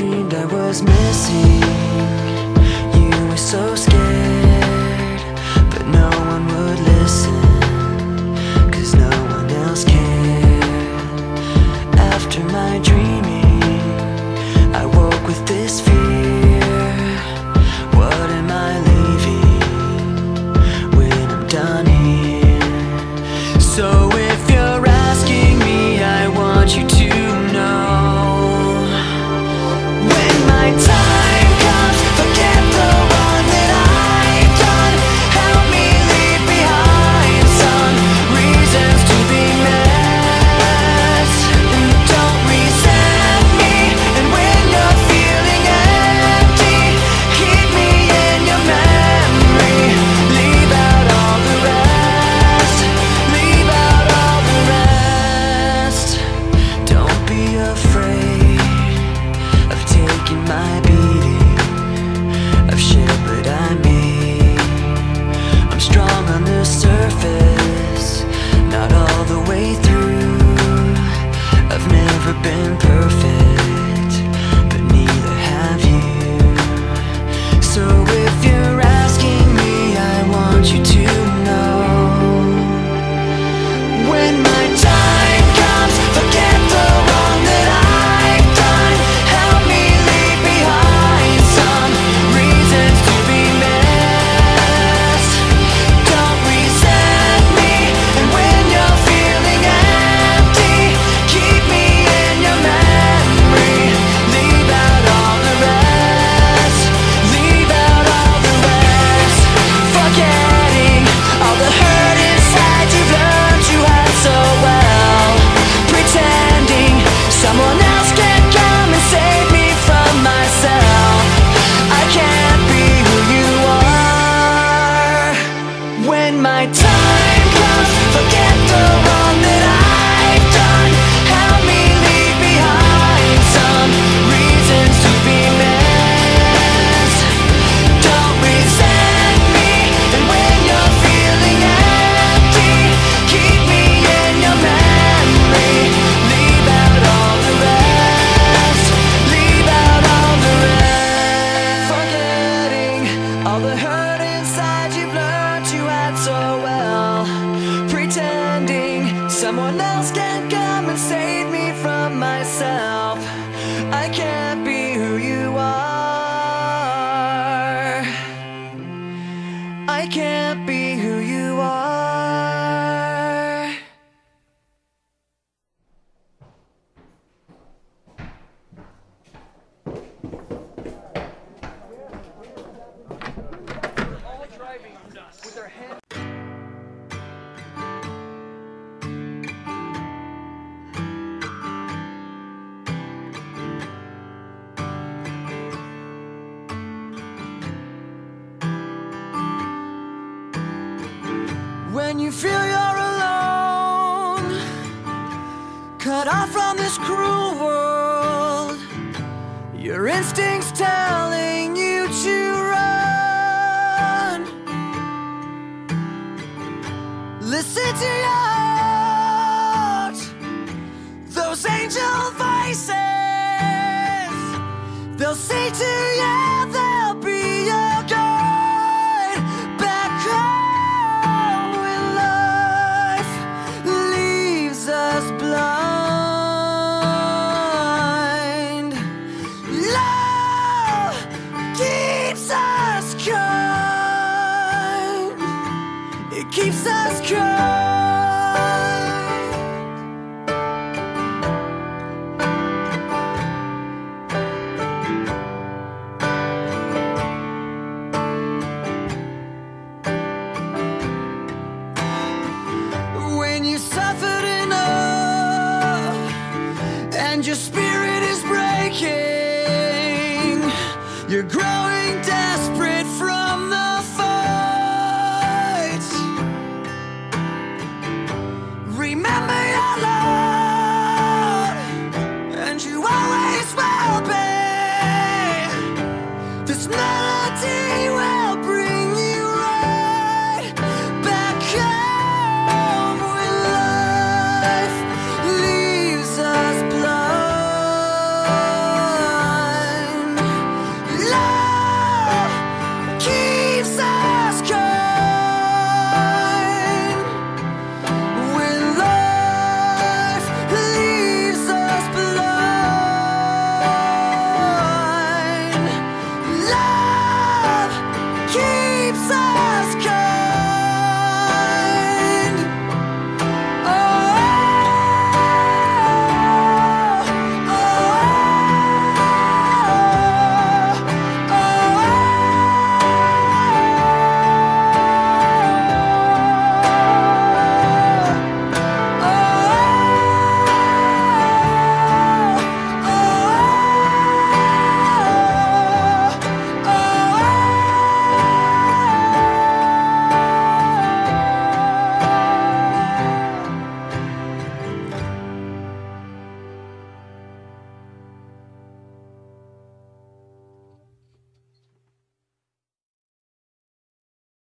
dreamed I was missing. You were so scared. Someone else can come and save me from myself. I can't be who you are. you feel you're alone, cut off from this cruel world, your instincts tell. keeps us cold. When you suffered enough and your spirit is breaking, you're growing.